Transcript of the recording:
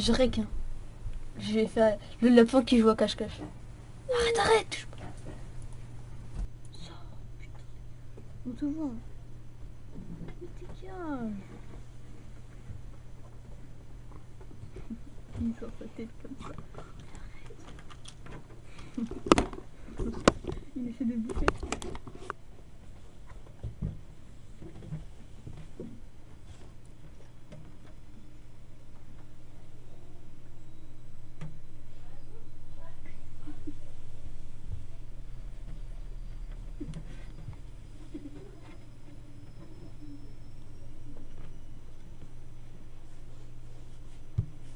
je requin. Je vais faire le lapin qui joue à cache-cache. Arrête, arrête touche. On te voit. Mais dégage. Il sort sa tête comme ça. Il essaie de bouffer.